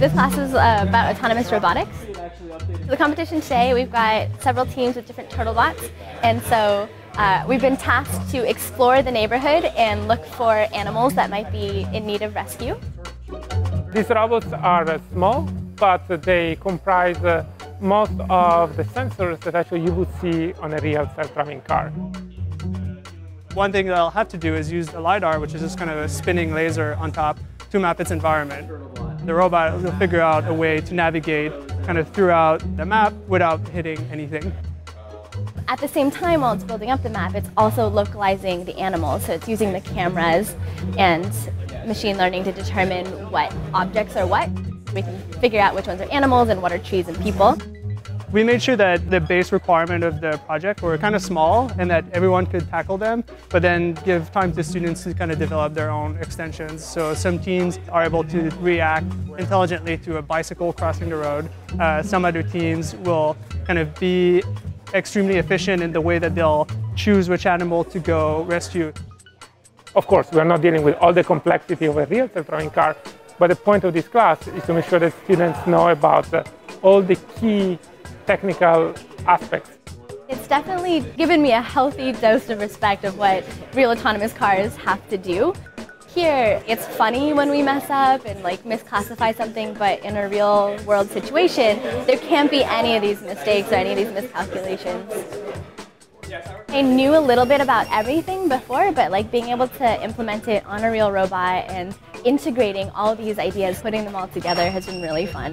This class is uh, about autonomous robotics. For the competition today, we've got several teams with different TurtleBots, and so uh, we've been tasked to explore the neighborhood and look for animals that might be in need of rescue. These robots are uh, small, but they comprise uh, most of the sensors that actually you would see on a real self-driving car. One thing that I'll have to do is use the LiDAR, which is just kind of a spinning laser on top, to map its environment. The robot will figure out a way to navigate kind of throughout the map without hitting anything. At the same time, while it's building up the map, it's also localizing the animals. So it's using the cameras and machine learning to determine what objects are what. We can figure out which ones are animals and what are trees and people. We made sure that the base requirement of the project were kind of small and that everyone could tackle them, but then give time to students to kind of develop their own extensions. So some teams are able to react intelligently to a bicycle crossing the road. Uh, some other teams will kind of be extremely efficient in the way that they'll choose which animal to go rescue. Of course, we are not dealing with all the complexity of a real self-driving car, but the point of this class is to make sure that students know about uh, all the key technical aspects. It's definitely given me a healthy dose of respect of what real autonomous cars have to do. Here, it's funny when we mess up and like misclassify something, but in a real world situation, there can't be any of these mistakes or any of these miscalculations. I knew a little bit about everything before, but like being able to implement it on a real robot and integrating all these ideas, putting them all together has been really fun.